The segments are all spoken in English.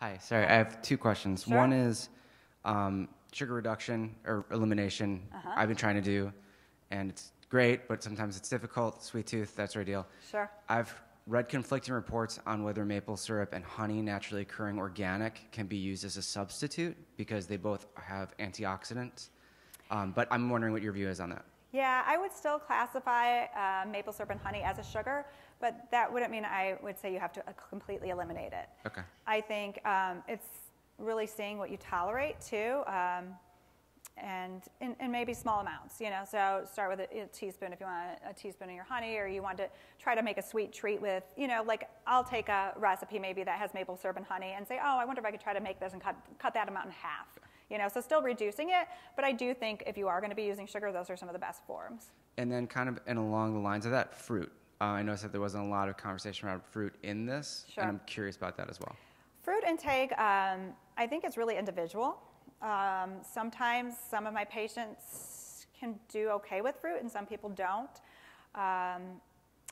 Hi, sorry, I have two questions. Sure. One is um, sugar reduction or elimination. Uh-huh. I've been trying to do, and it's great, but sometimes it's difficult. Sweet tooth, that's our deal. Sure. I've read conflicting reports on whether maple syrup and honey, naturally occurring organic, can be used as a substitute because they both have antioxidants. Um, but I'm wondering what your view is on that. Yeah, I would still classify uh, maple syrup and honey as a sugar, but that wouldn't mean I would say you have to uh, completely eliminate it. Okay. I think um, it's really seeing what you tolerate too, um, and in, in maybe small amounts. You know, so start with a, a teaspoon if you want a, teaspoon of your honey, or you want to try to make a sweet treat with, you know, like I'll take a recipe maybe that has maple syrup and honey and say, oh, I wonder if I could try to make this and cut cut that amount in half. You know, so still reducing it, but I do think if you are going to be using sugar, those are some of the best forms. And then, kind of, and along the lines of that, fruit. Uh, I noticed that there wasn't a lot of conversation around fruit in this, Sure. and I'm curious about that as well. Fruit intake, um, I think it's really individual. Um, sometimes some of my patients can do okay with fruit, and some people don't. Um,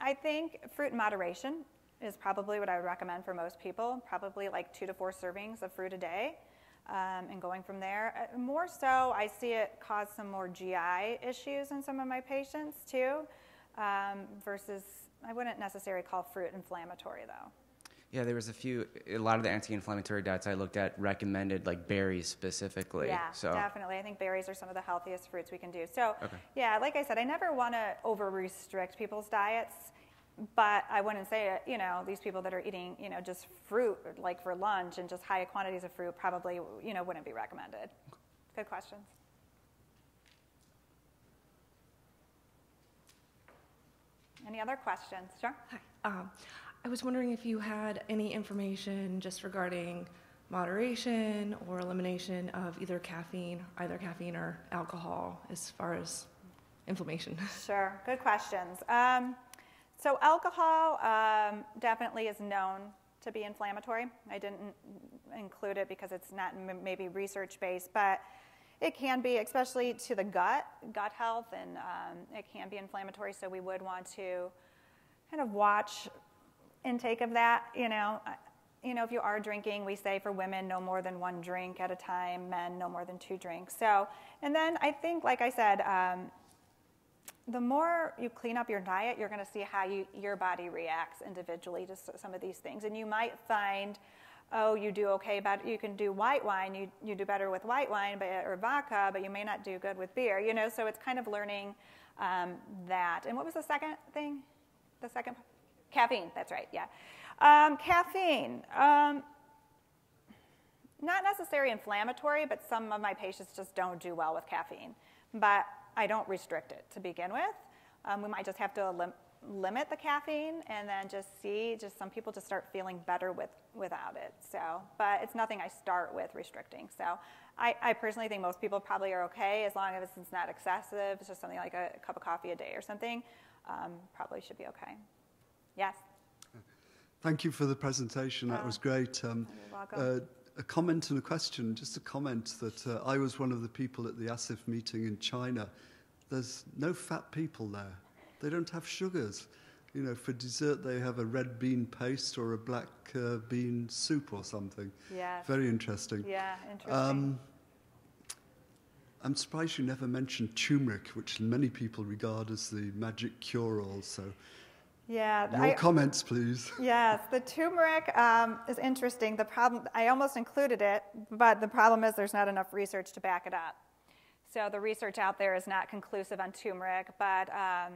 I think fruit in moderation is probably what I would recommend for most people. Probably like two to four servings of fruit a day, um, and going from there. Uh, More so, I see it cause some more GI issues in some of my patients too, um, versus I wouldn't necessarily call fruit inflammatory though. Yeah, there was a few. A lot of the anti-inflammatory diets I looked at recommended like berries specifically. Yeah, so definitely. I think berries are some of the healthiest fruits we can do. So, Okay. yeah, like I said, I never want to over restrict people's diets, but I wouldn't say, you know, these people that are eating, you know, just fruit like for lunch and just high quantities of fruit probably, you know, wouldn't be recommended. Good questions. Any other questions? Sure. Hi. Um, I was wondering if you had any information just regarding moderation or elimination of either caffeine, either caffeine or alcohol, as far as inflammation. Sure, good questions. Um, so alcohol um, definitely is known to be inflammatory. I didn't include it because it's not maybe research based, but it can be, especially to the gut, gut health, and um, it can be inflammatory. So we would want to kind of watch intake of that. You know, you know, if you are drinking, we say for women no more than one drink at a time, men no more than two drinks. So, and then I think, like I said. Um, the more you clean up your diet, you're going to see how you, your body reacts individually to some of these things. And you might find, oh, you do okay, but you can do white wine, you, you do better with white wine but, or vodka, but you may not do good with beer, you know? So it's kind of learning um, that. And what was the second thing? The second? Caffeine, that's right, yeah. Um, caffeine. Um, not necessarily inflammatory, but some of my patients just don't do well with caffeine. But I don't restrict it to begin with. Um, we might just have to lim- limit the caffeine and then just see. Just some people just start feeling better with without it. So, but it's nothing I start with restricting. So, I, I personally think most people probably are okay as long as it's not excessive. It's just something like a cup of coffee a day or something. Um, probably should be okay. Yes. Thank you for the presentation. That was great. Um, uh, a comment and a question. Just a comment that uh, I was one of the people at the ASIF meeting in China. There's no fat people there. They don't have sugars. You know, for dessert they have a red bean paste or a black uh, bean soup or something. Yes. Very interesting. Yeah. Interesting. Um, I'm surprised you never mentioned turmeric, which many people regard as the magic cure-all. So, yeah. your I- comments, please. Yes, the turmeric um, is interesting. The problem, I almost included it, but the problem is there's not enough research to back it up. So the research out there is not conclusive on turmeric, but um,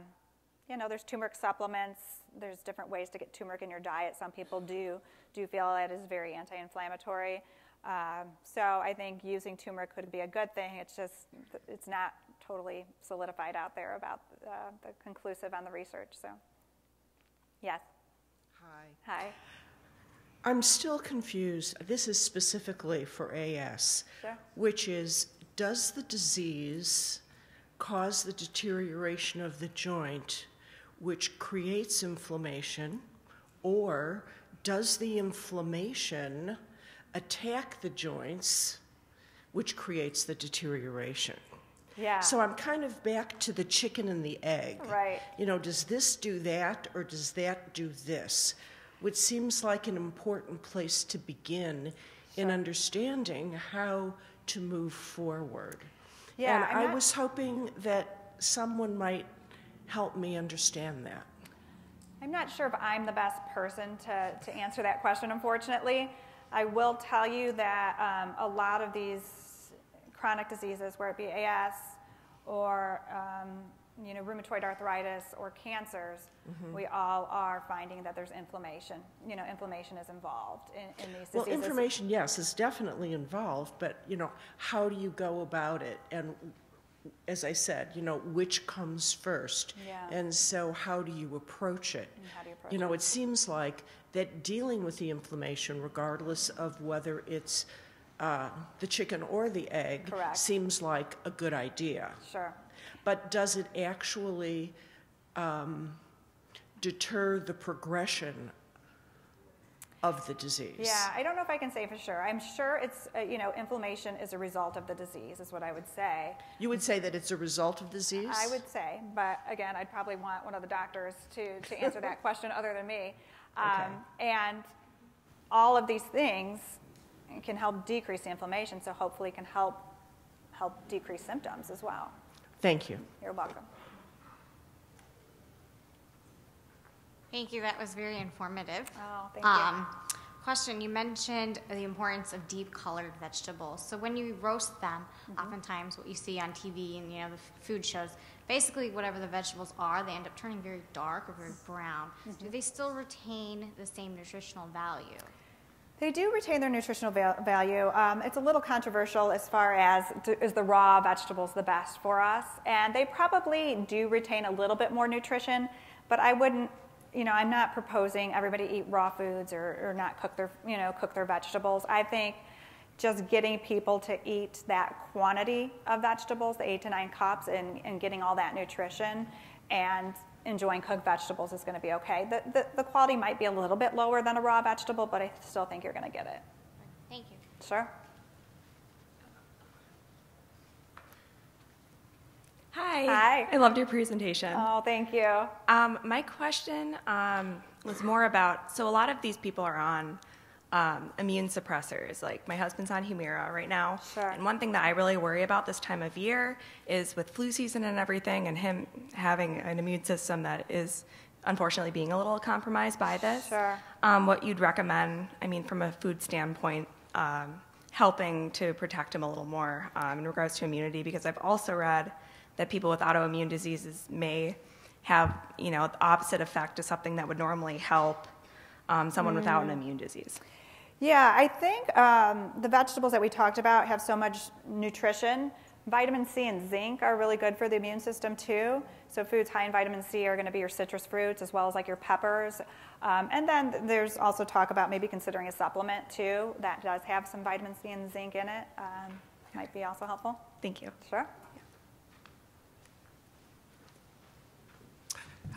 you know, there's turmeric supplements. There's different ways to get turmeric in your diet. Some people do do feel it is very anti-inflammatory. Um, so I think using turmeric could be a good thing. It's just it's not totally solidified out there about uh, the conclusive on the research. So, yes, Hi. hi. I'm still confused. This is specifically for AS, Sure. which is does the disease cause the deterioration of the joint, which creates inflammation, or does the inflammation attack the joints, which creates the deterioration? Yeah. So I'm kind of back to the chicken and the egg. Right. You know, does this do that or does that do this? Which seems like an important place to begin in understanding how to move forward. Yeah, and I'm I not- was hoping that someone might help me understand that. I'm not sure if I'm the best person to, to answer that question, unfortunately. I will tell you that um, a lot of these chronic diseases, whether it be AS or um, you know, rheumatoid arthritis or cancers, we all are finding that there's inflammation. You know, inflammation is involved in, in these Well, diseases. inflammation, yes, is definitely involved, but you know, how do you go about it? And as I said, you know, which comes first? Yeah. And so, how do you approach it? And how do you approach You know, it seems like that dealing with the inflammation, regardless of whether it's uh, the chicken or the egg, Correct. seems like a good idea. Sure. But does it actually um, deter the progression of the disease? Yeah, I don't know if I can say for sure. I'm sure it's, uh, you know, inflammation is a result of the disease, is what I would say. You would say that it's a result of disease? I would say, but again, I'd probably want one of the doctors to, to answer that question other than me. Um, And all of these things can help decrease the inflammation, so hopefully can help help decrease symptoms as well. Thank you. You're welcome. Thank you. That was very informative. Oh, thank you. Um, question: You mentioned the importance of deep colored vegetables. So when you roast them, Mm-hmm. oftentimes what you see on TV and you know the f- food shows, basically whatever the vegetables are, they end up turning very dark or very brown. Mm-hmm. Do they still retain the same nutritional value? They do retain their nutritional val- value. Um, it's a little controversial as far as d- is the raw vegetables the best for us, and they probably do retain a little bit more nutrition. But I wouldn't, you know, I'm not proposing everybody eat raw foods or, or not cook their, you know, cook their vegetables. I think just getting people to eat that quantity of vegetables, the eight to nine cups, and, and getting all that nutrition, and enjoying cooked vegetables is going to be okay. The, the, the quality might be a little bit lower than a raw vegetable, but I still think you're going to get it. Thank you. Sure. Hi. Hi. I loved your presentation. Oh, thank you. Um, my question um, was more about so a lot of these people are on um, immune suppressors. Like my husband's on Humira right now. Sure. And one thing that I really worry about this time of year is with flu season and everything, and him having an immune system that is unfortunately being a little compromised by this. Sure. Um, what you'd recommend, I mean, from a food standpoint, um, helping to protect him a little more um, in regards to immunity, because I've also read that people with autoimmune diseases may have, you know, the opposite effect to something that would normally help um, someone without an immune disease. Yeah, I think um, the vegetables that we talked about have so much nutrition. Vitamin C and zinc are really good for the immune system too. So foods high in vitamin C are going to be your citrus fruits as well as like your peppers. Um, and then there's also talk about maybe considering a supplement too that does have some vitamin C and zinc in it. Um, might be also helpful. Thank you. Sure.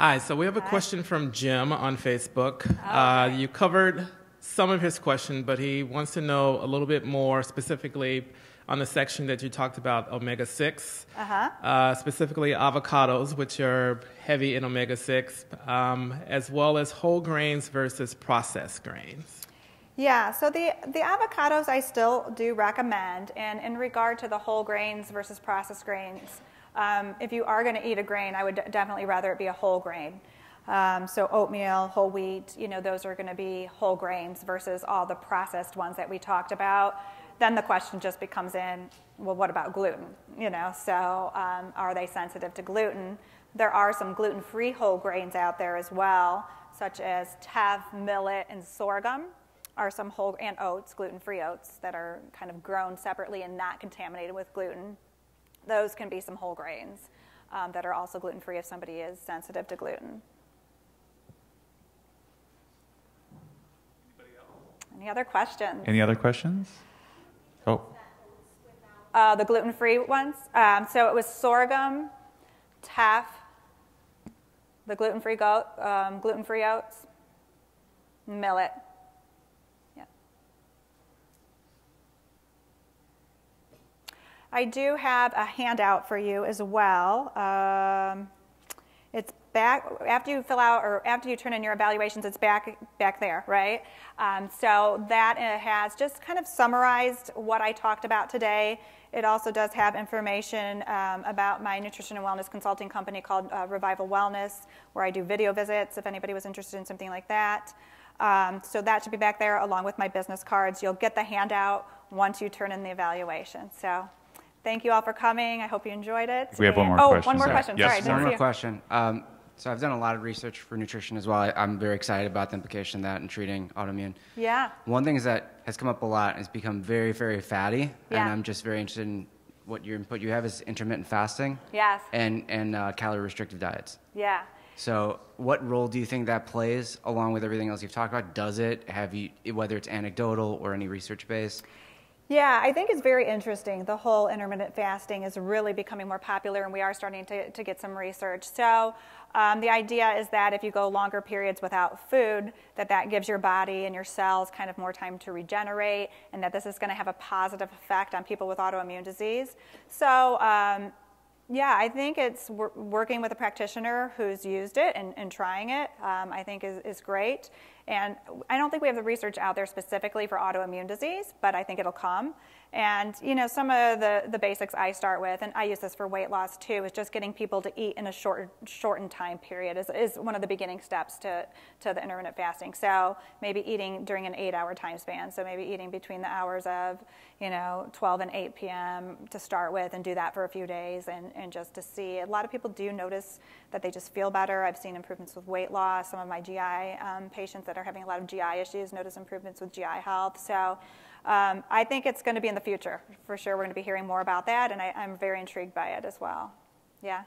Hi, so we have a question from Jim on Facebook. Uh, you covered some of his question, but he wants to know a little bit more specifically on the section that you talked about omega 6, Uh-huh. uh, specifically avocados, which are heavy in omega 6, um, as well as whole grains versus processed grains. Yeah, so the, the avocados I still do recommend. And in regard to the whole grains versus processed grains, um, if you are going to eat a grain, I would definitely rather it be a whole grain. Um, so oatmeal, whole wheat, you know, those are going to be whole grains versus all the processed ones that we talked about. Then the question just becomes in, well, what about gluten? You know, so um, are they sensitive to gluten? There are some gluten-free whole grains out there as well, such as teff, millet, and sorghum are some whole and oats, gluten-free oats that are kind of grown separately and not contaminated with gluten. Those can be some whole grains um, that are also gluten-free if somebody is sensitive to gluten. Any other questions? Any other questions? Oh, Uh, the gluten-free ones. Um, so it was sorghum, teff, the gluten-free goat, um, gluten-free oats, millet. I do have a handout for you as well. Um, it's back after you fill out or after you turn in your evaluations. It's back back there, right? Um, so that uh, has just kind of summarized what I talked about today. It also does have information um, about my nutrition and wellness consulting company called uh, Revival Wellness, where I do video visits. If anybody was interested in something like that. Um, so that should be back there along with my business cards. You'll get the handout once you turn in the evaluation. So thank you all for coming. I hope you enjoyed it. We have one more oh, question. one more question. Yes, Sorry, One more question. Um, so I've done a lot of research for nutrition as well. I, I'm very excited about the implication of that in treating autoimmune. Yeah. One thing is that has come up a lot is become very, very fatty, Yeah. and I'm just very interested in what your input you have is intermittent fasting Yes. and and uh, calorie restrictive diets. Yeah. So, what role do you think that plays along with everything else you've talked about? Does it have you, whether it's anecdotal or any research based? Yeah, I think it's very interesting. The whole intermittent fasting is really becoming more popular, and we are starting to, to get some research. So, um, the idea is that if you go longer periods without food, that that gives your body and your cells kind of more time to regenerate, and that this is going to have a positive effect on people with autoimmune disease. So, um, yeah, I think it's wor- working with a practitioner who's used it and, and trying it, um, I think is, is great. And I don't think we have the research out there specifically for autoimmune disease, but I think it'll come. And, you know, some of the, the basics I start with, and I use this for weight loss too, is just getting people to eat in a short, shortened time period is, is one of the beginning steps to, to the intermittent fasting. So maybe eating during an eight hour time span. So maybe eating between the hours of, you know, 12 and 8 p.m. to start with and do that for a few days and, and just to see. A lot of people do notice that they just feel better. I've seen improvements with weight loss. Some of my GI um, patients that are having a lot of GI issues notice improvements with GI health. So um, I think it's going to be in the future. For sure, we're going to be hearing more about that, and I, I'm very intrigued by it as well. Yeah.